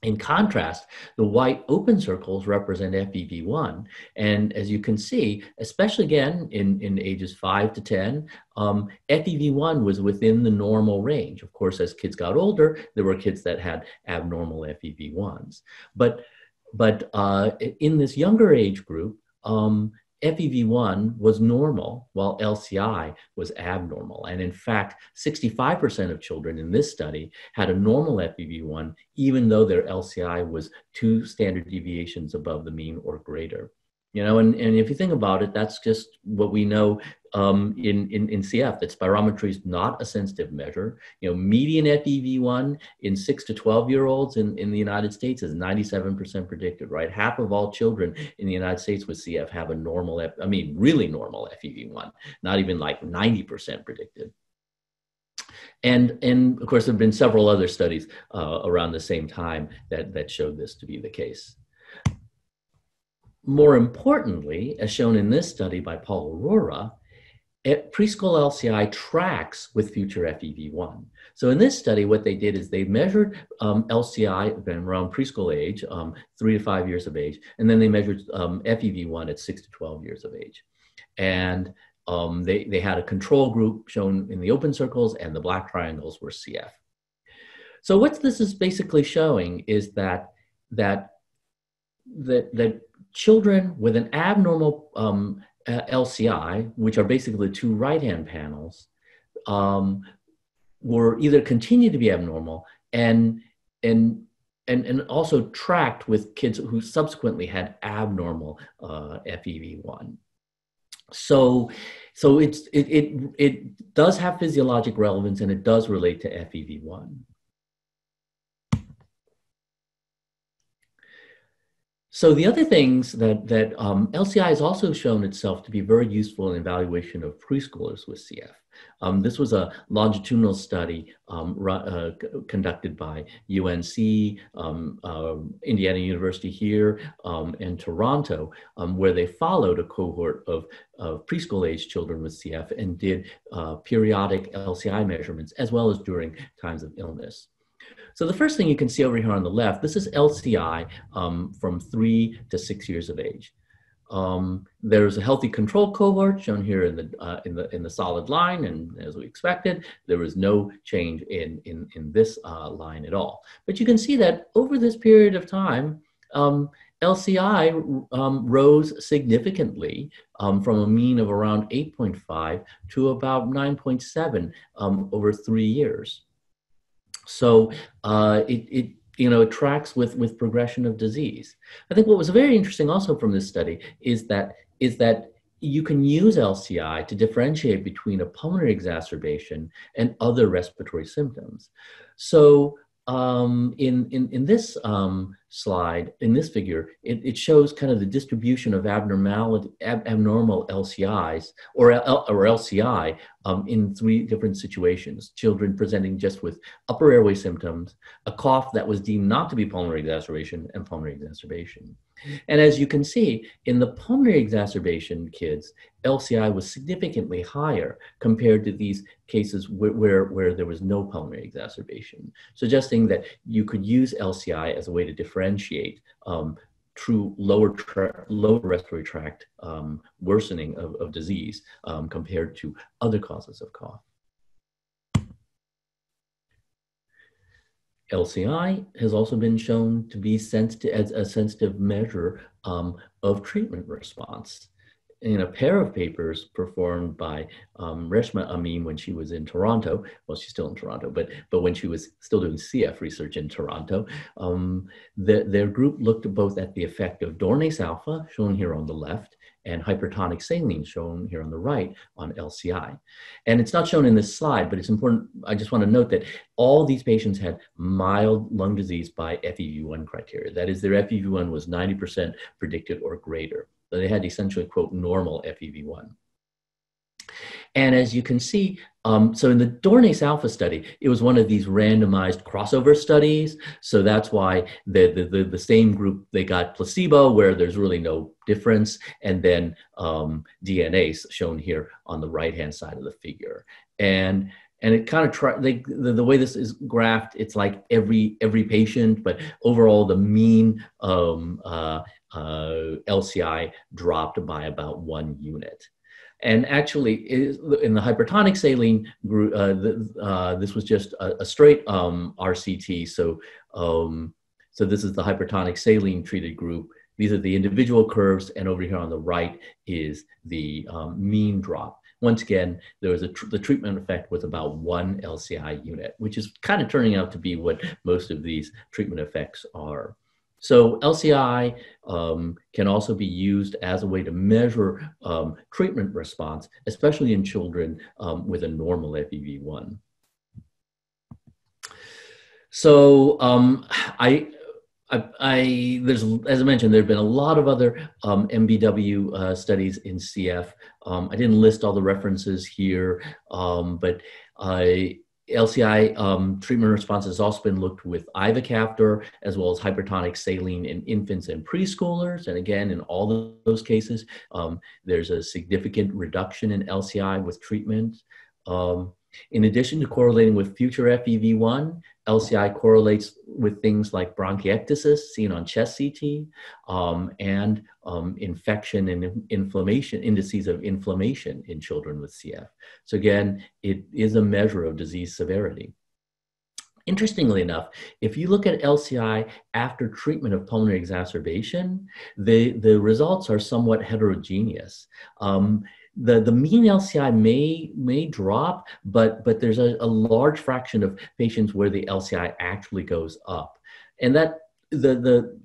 In contrast, the white open circles represent FEV1. And as you can see, especially again in, in ages 5 to 10, um, FEV1 was within the normal range. Of course, as kids got older, there were kids that had abnormal FEV1s. But, but uh, in this younger age group, um, FEV1 was normal while LCI was abnormal. And in fact, 65% of children in this study had a normal FEV1, even though their LCI was two standard deviations above the mean or greater. You know, and, and if you think about it, that's just what we know um, in, in, in CF, that spirometry is not a sensitive measure. You know, median FEV1 in six to 12 year olds in, in the United States is 97% predicted, right? Half of all children in the United States with CF have a normal, F, I mean, really normal FEV1, not even like 90% predicted. And, and of course, there have been several other studies uh, around the same time that, that showed this to be the case. More importantly, as shown in this study by Paul Aurora, preschool LCI tracks with future FEV1. So in this study, what they did is they measured um, LCI around preschool age, um, three to five years of age, and then they measured um, FEV1 at six to 12 years of age. And um, they, they had a control group shown in the open circles and the black triangles were CF. So what this is basically showing is that, that, that, that children with an abnormal um, LCI, which are basically the two right-hand panels, um, were either continued to be abnormal and, and, and, and also tracked with kids who subsequently had abnormal uh, FEV1. So, so it's, it, it, it does have physiologic relevance and it does relate to FEV1. So the other things that, that um, LCI has also shown itself to be very useful in evaluation of preschoolers with CF. Um, this was a longitudinal study um, uh, conducted by UNC, um, uh, Indiana University here, um, and Toronto, um, where they followed a cohort of, of preschool age children with CF and did uh, periodic LCI measurements as well as during times of illness. So the first thing you can see over here on the left, this is LCI um, from three to six years of age. Um, there's a healthy control cohort shown here in the, uh, in the, in the solid line, and as we expected, there was no change in, in, in this uh, line at all. But you can see that over this period of time, um, LCI um, rose significantly um, from a mean of around 8.5 to about 9.7 um, over three years. So uh, it, it you know it tracks with with progression of disease. I think what was very interesting also from this study is that is that you can use LCI to differentiate between a pulmonary exacerbation and other respiratory symptoms. So um, in, in, in this um, slide, in this figure, it, it shows kind of the distribution of abnormality, ab abnormal LCIs or, L, or LCI um, in three different situations. Children presenting just with upper airway symptoms, a cough that was deemed not to be pulmonary exacerbation, and pulmonary exacerbation. And as you can see, in the pulmonary exacerbation kids, LCI was significantly higher compared to these cases where, where, where, there was no pulmonary exacerbation, suggesting that you could use LCI as a way to differentiate um, true lower, lower respiratory tract um, worsening of, of disease um, compared to other causes of cough. LCI has also been shown to be sensitive as a sensitive measure um, of treatment response. In a pair of papers performed by um, Reshma Amin when she was in Toronto, well, she's still in Toronto, but but when she was still doing CF research in Toronto, um, the, their group looked both at the effect of Dornase alfa, shown here on the left, and hypertonic saline shown here on the right on LCI. And it's not shown in this slide, but it's important. I just want to note that all these patients had mild lung disease by FEV1 criteria. That is, their FEV1 was 90% predicted or greater. So they had essentially, quote, normal FEV1. And as you can see, um, so in the Dornase alfa study, it was one of these randomized crossover studies. So that's why the, the, the, the same group, they got placebo where there's really no difference. And then um, DNA shown here on the right-hand side of the figure. And and it kind of try they, the, the way this is graphed it's like every every patient but overall the mean um, uh, uh, lci dropped by about one unit and actually, in the hypertonic saline group, uh, the, uh, this was just a, a straight um, RCT. So, um, so this is the hypertonic saline treated group. These are the individual curves, and over here on the right is the um, mean drop. Once again, there was a tr the treatment effect was about one LCI unit, which is kind of turning out to be what most of these treatment effects are. So LCI um, can also be used as a way to measure um, treatment response, especially in children um, with a normal FEV1. So um, I, I, I, there's, as I mentioned, there have been a lot of other um, MBW uh, studies in CF. Um, I didn't list all the references here, but I, LCI um, treatment response has also been looked with ivacaftor as well as hypertonic saline in infants and preschoolers. And again, in all those cases, um, there's a significant reduction in LCI with treatment. Um, in addition to correlating with future FEV1, LCI correlates with things like bronchiectasis seen on chest CT um, and um, infection and inflammation, indices of inflammation in children with CF. So again, it is a measure of disease severity. Interestingly enough, if you look at LCI after treatment of pulmonary exacerbation, the, the results are somewhat heterogeneous. Um, the, the mean LCI may may drop, but but there's a, a large fraction of patients where the LCI actually goes up, and that the the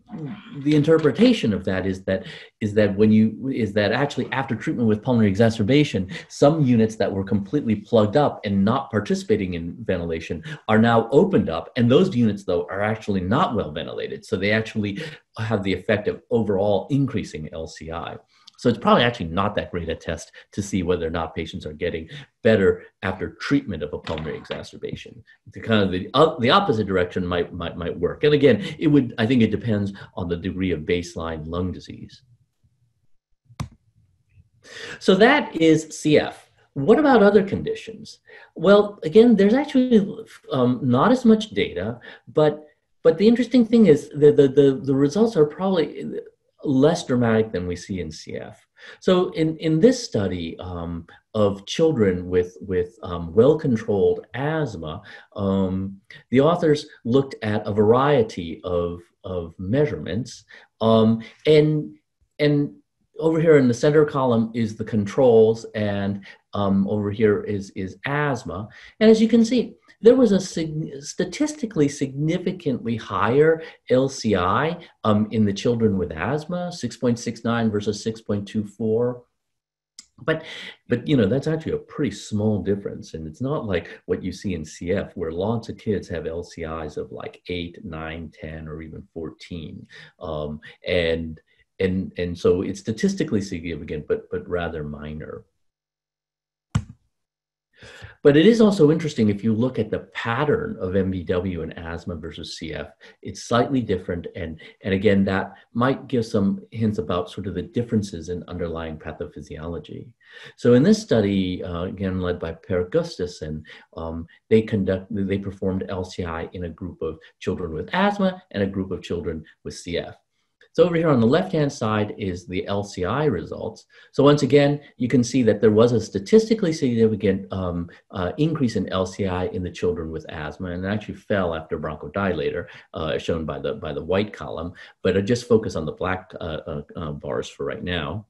the interpretation of that is that is that when you is that actually after treatment with pulmonary exacerbation some units that were completely plugged up and not participating in ventilation are now opened up and those units though are actually not well ventilated. So they actually have the effect of overall increasing LCI so it's probably actually not that great a test to see whether or not patients are getting better after treatment of a pulmonary exacerbation. The kind of the, uh, the opposite direction might, might, might work. And again, it would, I think it depends on the degree of baseline lung disease. So that is CF. What about other conditions? Well, again, there's actually um, not as much data, but but the interesting thing is the, the, the, the results are probably less dramatic than we see in CF. So in, in this study um, of children with, with um, well-controlled asthma, um, the authors looked at a variety of, of measurements. Um, and, and over here in the center column is the controls and um, over here is, is asthma. And as you can see, there was a sig- statistically significantly higher LCI um, in the children with asthma, 6.69 versus 6.24 but but you know that's actually a pretty small difference and it's not like what you see in cf where lots of kids have lcis of like 8 9 10 or even 14 um, and and and so it's statistically significant but but rather minor but it is also interesting if you look at the pattern of MBW and asthma versus CF, it's slightly different. And, and again, that might give some hints about sort of the differences in underlying pathophysiology. So in this study, uh, again, led by Per Gustafsson, um, they conduct, they performed LCI in a group of children with asthma and a group of children with CF. So over here on the left-hand side is the LCI results. So once again, you can see that there was a statistically significant um, uh, increase in LCI in the children with asthma, and it actually fell after bronchodilator, uh, shown by the by the white column. But I just focus on the black uh, uh, uh, bars for right now.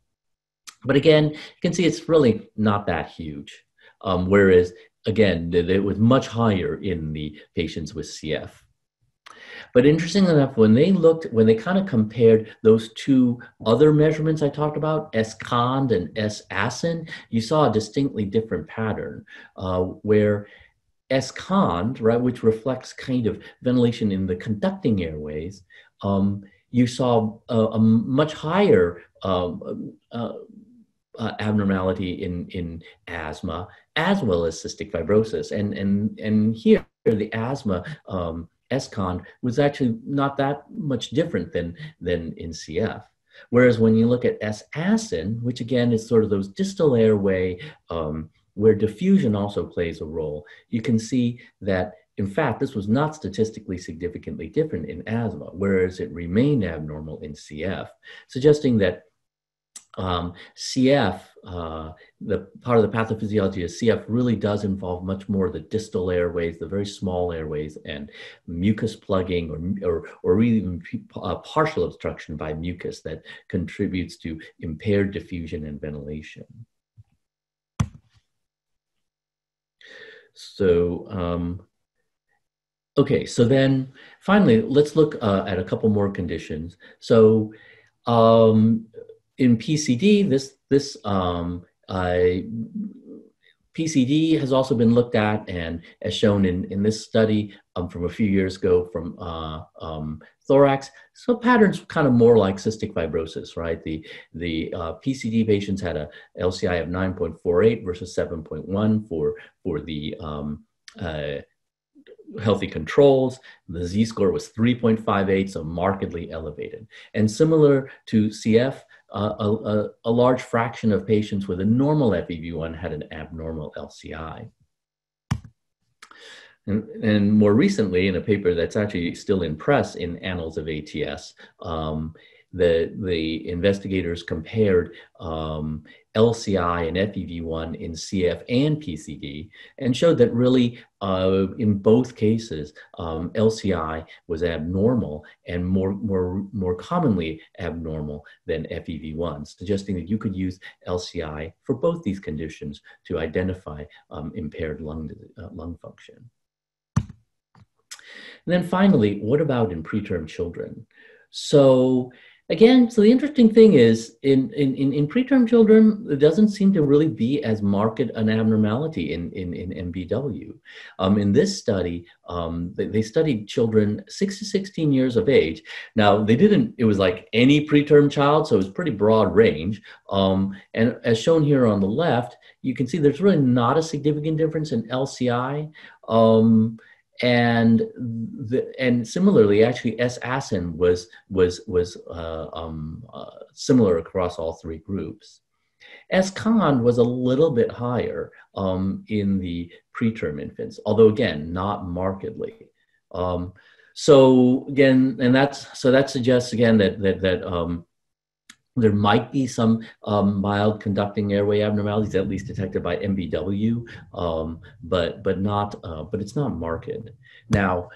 But again, you can see it's really not that huge. Um, whereas again, it was much higher in the patients with CF. But interestingly enough, when they looked, when they kind of compared those two other measurements I talked about, S-cond and S-acin, you saw a distinctly different pattern uh, where S-cond, right, which reflects kind of ventilation in the conducting airways, um, you saw a, a much higher um, uh, uh, abnormality in, in asthma as well as cystic fibrosis. And, and, and here, the asthma um, S-cond was actually not that much different than, than in CF. Whereas when you look at S-acin, which again is sort of those distal airway um, where diffusion also plays a role, you can see that in fact, this was not statistically significantly different in asthma, whereas it remained abnormal in CF, suggesting that um, CF, uh, the part of the pathophysiology of CF really does involve much more the distal airways, the very small airways, and mucus plugging or, or, or even uh, partial obstruction by mucus that contributes to impaired diffusion and ventilation. So, um, okay, so then finally, let's look uh, at a couple more conditions. So, um, in PCD, this this um, PCD has also been looked at, and as shown in in this study um, from a few years ago from uh, um, thorax, so patterns kind of more like cystic fibrosis, right? The the uh, PCD patients had a LCI of 9.48 versus 7.1 for for the um, uh, healthy controls. The z score was 3.58, so markedly elevated. And similar to CF, a, a, a, large fraction of patients with a normal FEV1 had an abnormal LCI. And, and, more recently, in a paper that's actually still in press in Annals of ATS, um, the, the investigators compared um, LCI and FEV1 in CF and PCD and showed that really uh, in both cases, um, LCI was abnormal and more, more, more commonly abnormal than FEV1, suggesting that you could use LCI for both these conditions to identify um, impaired lung, uh, lung function. And then finally, what about in preterm children? So Again, so the interesting thing is in, in, in, preterm children, it doesn't seem to really be as marked an abnormality in, in, in MBW. Um, in this study, um, they, they, studied children 6 to 16 years of age. Now, they didn't, it was like any preterm child, so it was pretty broad range. Um, and as shown here on the left, you can see there's really not a significant difference in LCI. Um, and the, and similarly, actually, S-acin was was was uh, um, uh, similar across all three groups. S-cond was a little bit higher um, in the preterm infants, although again, not markedly. Um, so again, and that's so that suggests again that that that um, there might be some um, mild conducting airway abnormalities, at least detected by MBW, um, but but not uh, but it's not marked. Now,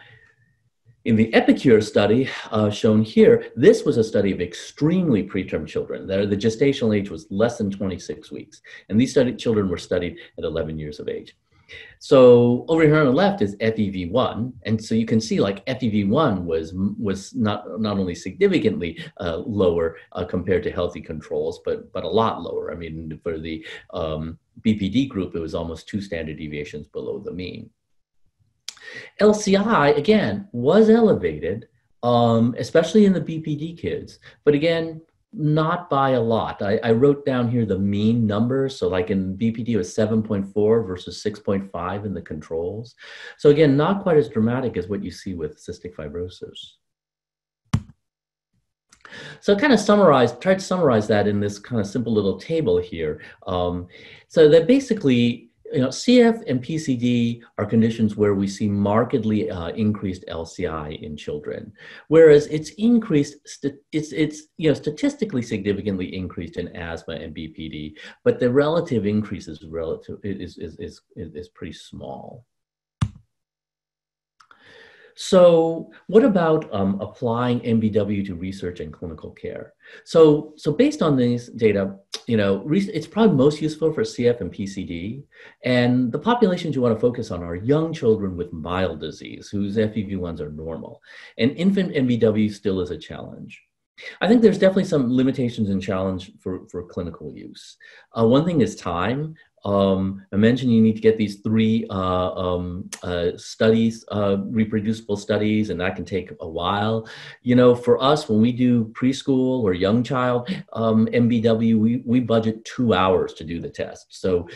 in the Epicure study uh, shown here, this was a study of extremely preterm children. The, gestational age was less than 26 weeks, and these children were studied at 11 years of age. So over here on the left is FEV1, and so you can see like FEV1 was was not not only significantly uh, lower uh, compared to healthy controls, but but a lot lower. I mean, for the um, BPD group, it was almost two standard deviations below the mean. LCI again was elevated, um, especially in the BPD kids, but again not by a lot. I, I, wrote down here the mean numbers. So like in BPD it was 7.4 versus 6.5 in the controls. So again, not quite as dramatic as what you see with cystic fibrosis. So kind of summarize, try to summarize that in this kind of simple little table here. Um, so that basically you know, CF and PCD are conditions where we see markedly uh, increased LCI in children, whereas it's increased, it's, it's you know, statistically significantly increased in asthma and BPD, but the relative increase is, relative, is, is, is, is pretty small. So what about um, applying MBW to research and clinical care? So, so based on these data, you know, it's probably most useful for CF and PCD. And the populations you want to focus on are young children with mild disease whose FEV1s are normal. And infant MBW still is a challenge. I think there's definitely some limitations and challenge for, for clinical use. Uh, one thing is time. Um, I mentioned you need to get these three uh, um, uh, studies, uh, reproducible studies, and that can take a while. You know, for us, when we do preschool or young child um, MBW, we, we budget two hours to do the test. So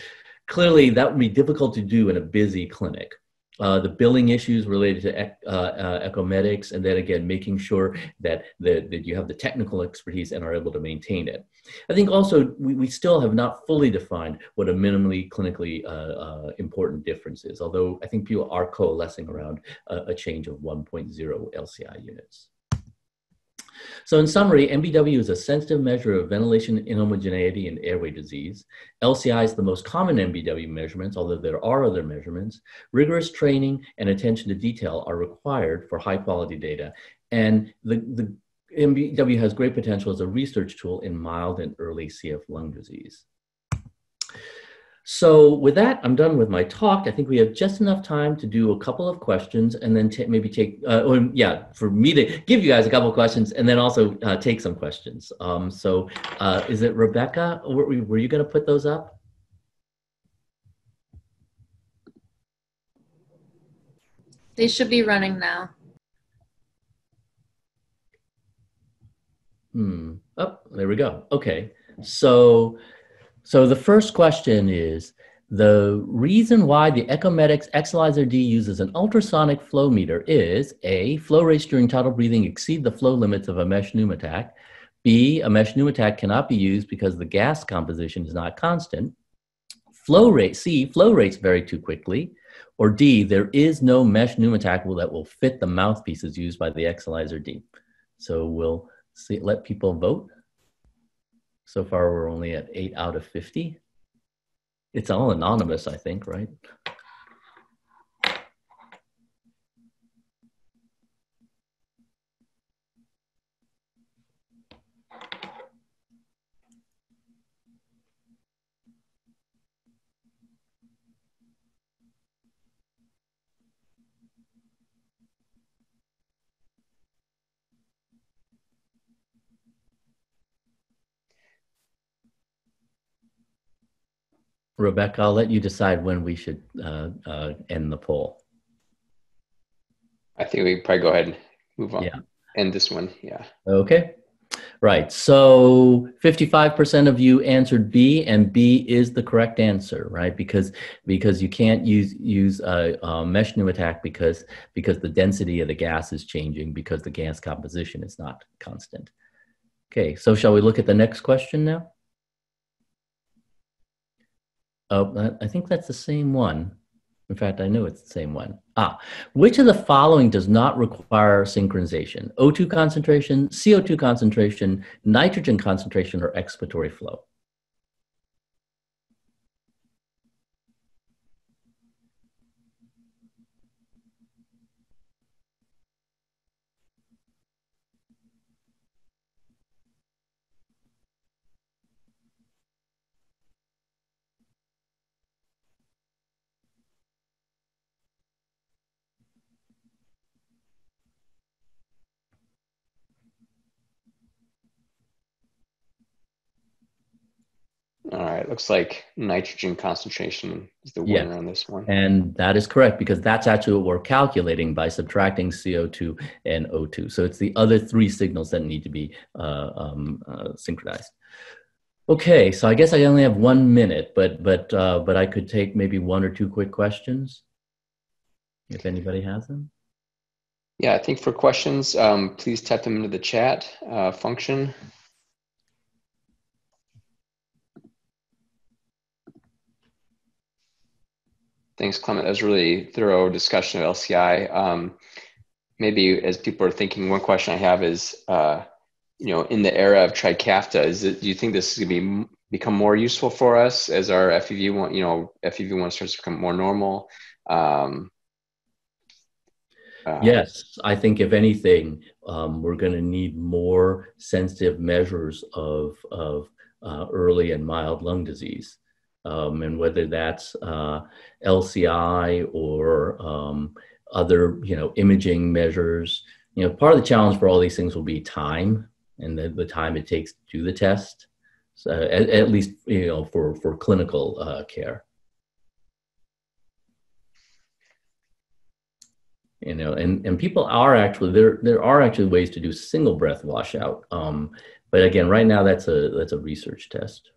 clearly that would be difficult to do in a busy clinic uh, the billing issues related to uh, uh, echomedics, and then again, making sure that, that you have the technical expertise and are able to maintain it. I think also we, we still have not fully defined what a minimally clinically uh, uh, important difference is, although I think people are coalescing around a, a change of 1.0 LCI units. So in summary, MBW is a sensitive measure of ventilation inhomogeneity in airway disease. LCI is the most common MBW measurements, although there are other measurements. Rigorous training and attention to detail are required for high quality data. And the, the MBW has great potential as a research tool in mild and early CF lung disease. So with that, I'm done with my talk. I think we have just enough time to do a couple of questions and then maybe take, uh, or, yeah, for me to give you guys a couple of questions and then also uh, take some questions. Um, so uh, is it Rebecca? Were, were you gonna put those up? They should be running now. Hmm. Oh, there we go. Okay. So so the first question is, The reason why the Ecomedics Exhalyzer D uses an ultrasonic flow meter is A, flow rates during tidal breathing exceed the flow limits of a mesh pneumotach. B, a mesh pneumotach cannot be used because the gas composition is not constant. Flow rate, C, flow rates vary too quickly. Or D, there is no mesh pneumotach that will fit the mouthpieces used by the Exhalyzer D. So we'll see, let people vote. So far, we're only at eight out of 50. It's all anonymous, I think, right? Rebecca, I'll let you decide when we should uh, uh, end the poll. I think we probably go ahead and move on. Yeah. End this one. Yeah. Okay. Right. So 55% of you answered B, and B is the correct answer, right? Because because you can't use use a, a mesh attack because because the density of the gas is changing because the gas composition is not constant. Okay. So shall we look at the next question now? Oh, I think that's the same one. In fact, I know it's the same one. Ah, which of the following does not require synchronization? O2 concentration, CO2 concentration, nitrogen concentration, or expiratory flow? All right. Looks like nitrogen concentration is the Yeah. winner on this one. And that is correct because that's actually what we're calculating by subtracting CO2 and O2. So it's the other three signals that need to be uh, um, uh, synchronized. Okay, so I guess I only have one minute, but but uh, but I could take maybe one or two quick questions, if anybody has them. Yeah, I think for questions, um, please type them into the chat uh, function. Thanks, Clement. That was really thorough discussion of LCI. Um, maybe as people are thinking, one question I have is, uh, you know, in the era of Trikafta, is it, do you think this is going to be become more useful for us as our FEV one, you know, FEV one starts to become more normal? Um, uh, Yes, I think if anything, um, we're going to need more sensitive measures of, of uh, early and mild lung disease. Um, and whether that's uh, LCI or um, other, you know, imaging measures, you know, part of the challenge for all these things will be time and the, the time it takes to do the test. So at, at least, you know, for, for clinical uh, care. you know and and people are actually there there are actually ways to do single breath washout um but again right now that's a that's a research test